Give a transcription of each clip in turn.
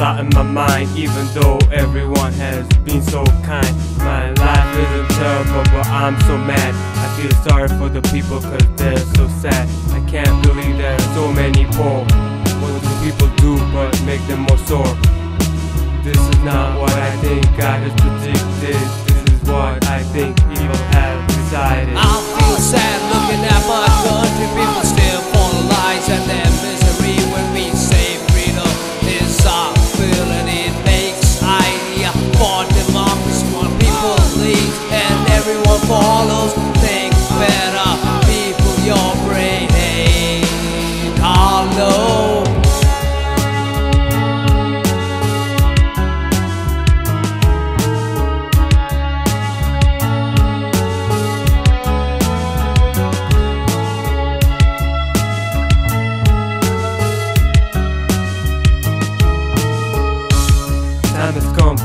even though everyone has been so kind. My life isn't terrible, but I'm so mad. I feel sorry for the people cause they're so sad. I can't believe there are so many poor. What do people do but make them more sore? This is not what I think God has predicted. This is what I think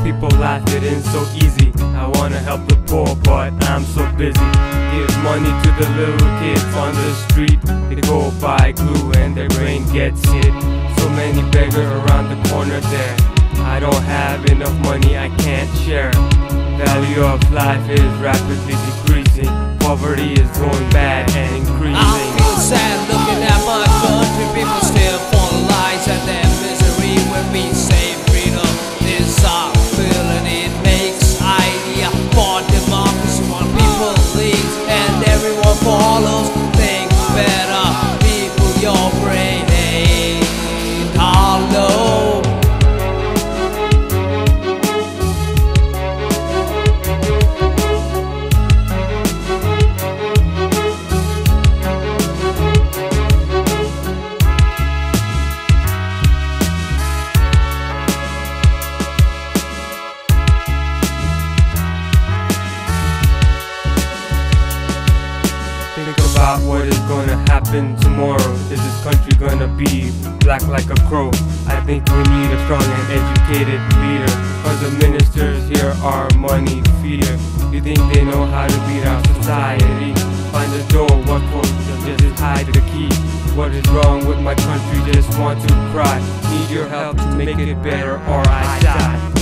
people life it ain't so easy. I wanna help the poor, but I'm so busy. Give money to the little kids on the street. They go buy glue and their brain gets hit. So many beggars around the corner there. I don't have enough money, I can't share. Value of life is rapidly decreasing. Poverty is going bad and increasing. Tomorrow. Is this country gonna be black like a crow? I think we need a strong and educated leader. Cause the ministers here are money feeder. You think they know how to beat our society? Find the door, what for? Just hide the key. What is wrong with my country? Just want to cry. Need your help to make it better or I die.